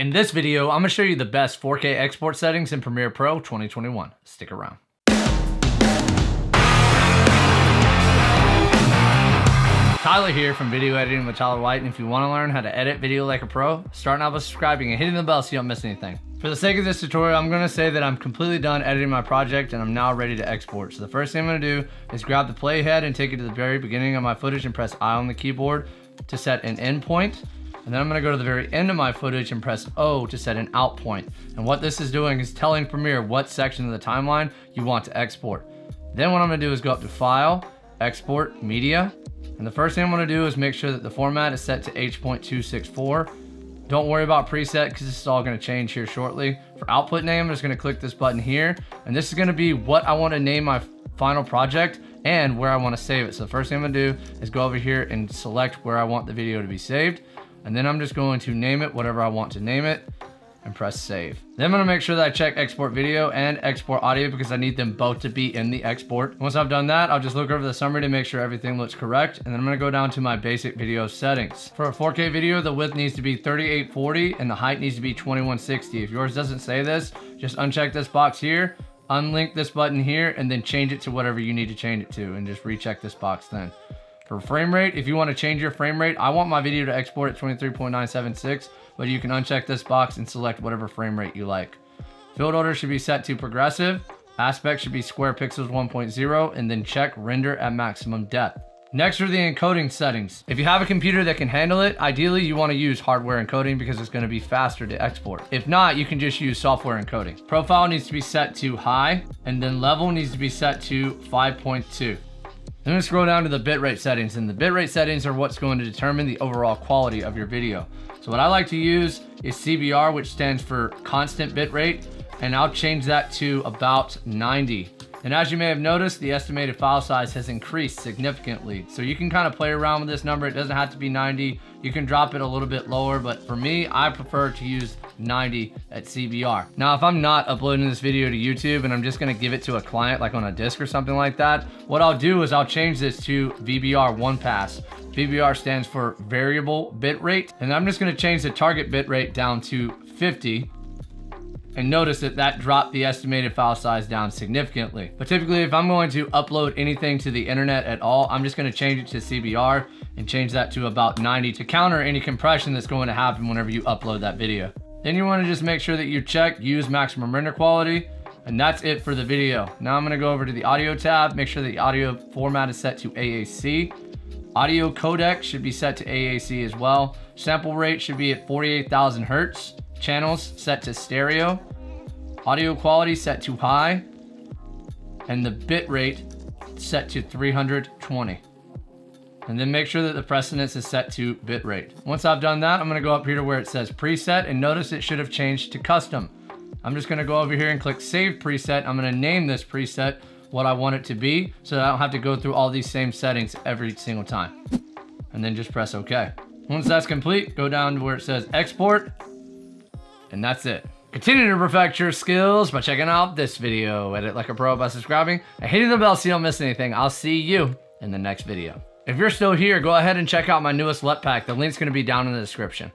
In this video, I'm gonna show you the best 4K export settings in Premiere Pro 2021. Stick around. Tyler here from Video Editing with Tyler White, and if you want to learn how to edit video like a pro, start now by subscribing and hitting the bell so you don't miss anything. For the sake of this tutorial, I'm to say that I'm completely done editing my project and I'm now ready to export. So the first thing I'm to do is grab the playhead and take it to the very beginning of my footage and press I on the keyboard to set an end point. And then I'm gonna go to the very end of my footage and press O to set an out point. And what this is doing is telling Premiere what section of the timeline you want to export. Then what I'm gonna do is go up to File, Export, Media, and the first thing I'm gonna do is make sure that the format is set to H.264. Don't worry about preset because this is all gonna change here shortly. For output name, I'm just gonna click this button here, and this is gonna be what I wanna name my final project and where I wanna save it. So the first thing I'm gonna do is go over here and select where I want the video to be saved. And then I'm just going to name it whatever I want to name it and press save. Then I'm gonna make sure that I check export video and export audio because I need them both to be in the export. Once I've done that, I'll just look over the summary to make sure everything looks correct. And then I'm gonna go down to my basic video settings. For a 4K video, the width needs to be 3840 and the height needs to be 2160. If yours doesn't say this, just uncheck this box here, unlink this button here, and then change it to whatever you need to change it to and just recheck this box then. For frame rate, if you want to change your frame rate, I want my video to export at 23.976, but you can uncheck this box and select whatever frame rate you like. Field order should be set to progressive, aspect should be square pixels 1.0, and then check render at maximum depth. Next are the encoding settings. If you have a computer that can handle it, ideally you want to use hardware encoding because it's going to be faster to export. If not, you can just use software encoding. Profile needs to be set to high, and then level needs to be set to 5.2. Then we scroll down to the bitrate settings, and the bitrate settings are what's going to determine the overall quality of your video. So what I like to use is CBR, which stands for constant bitrate, and I'll change that to about 90. And as you may have noticed, the estimated file size has increased significantly. So you can kind of play around with this number. It doesn't have to be 90. You can drop it a little bit lower, but for me, I prefer to use 90 at CBR. Now, if I'm not uploading this video to YouTube and I'm just gonna give it to a client like on a disk or something like that, what I'll do is I'll change this to VBR one pass. VBR stands for variable bit rate, and I'm just gonna change the target bit rate down to 50 and notice that that dropped the estimated file size down significantly. But typically if I'm going to upload anything to the internet at all, I'm just gonna change it to CBR and change that to about 90 to counter any compression that's going to happen whenever you upload that video. Then you wanna just make sure that you check use maximum render quality and that's it for the video. Now I'm gonna go over to the audio tab, make sure the audio format is set to AAC. Audio codec should be set to AAC as well. Sample rate should be at 48,000 Hertz. Channels set to stereo. Audio quality set to high. And the bit rate set to 320. And then make sure that the precedence is set to bit rate. Once I've done that, I'm gonna go up here to where it says preset and notice it should have changed to custom. I'm just gonna go over here and click save preset. I'm gonna name this preset what I want it to be so that I don't have to go through all these same settings every single time. And then just press okay. Once that's complete, go down to where it says export and that's it. Continue to perfect your skills by checking out this video. Edit like a pro by subscribing and hitting the bell so you don't miss anything. I'll see you in the next video. If you're still here, go ahead and check out my newest LUT pack. The link's gonna be down in the description.